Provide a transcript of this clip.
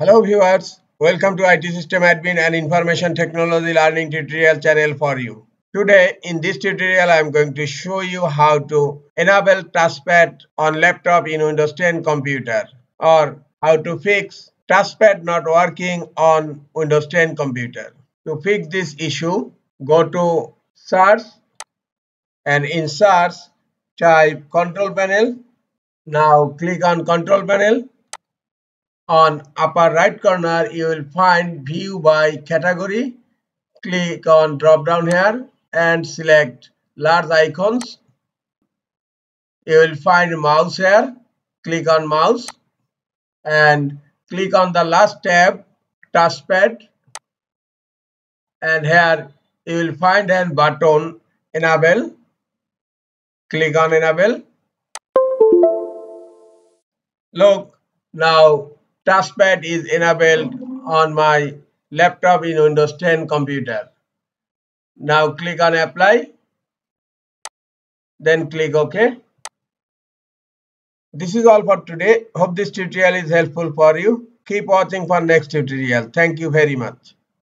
Hello viewers, welcome to IT System Admin and Information Technology Learning tutorial channel for you. Today in this tutorial I am going to show you how to enable touchpad on laptop in Windows 10 computer or how to fix touchpad not working on Windows 10 computer. To fix this issue, go to search and in search type control panel. Now click on control panel on upper right corner you will find view by category. Click on drop down here and select large icons. You will find mouse here. Click on mouse and click on the last tab touchpad. And here you will find a button enable. Click on enable. Look now touchpad is enabled on my laptop in Windows 10 computer. Now click on apply. Then click OK. This is all for today. Hope this tutorial is helpful for you. Keep watching for next tutorial. Thank you very much.